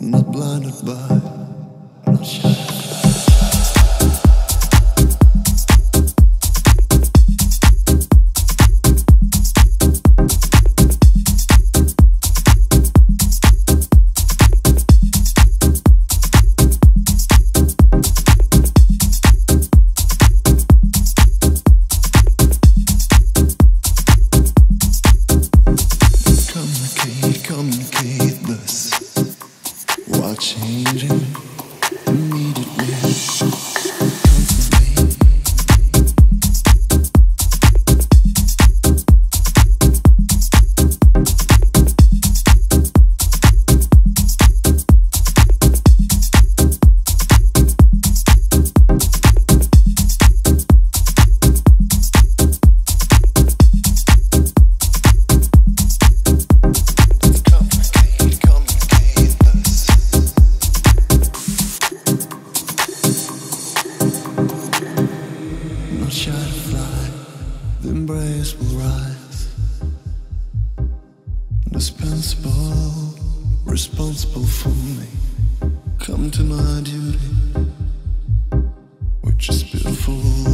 blinded by. Not shy. Communicate, To fly, the embrace will rise. Dispensable, responsible for me. Come to my duty, which is beautiful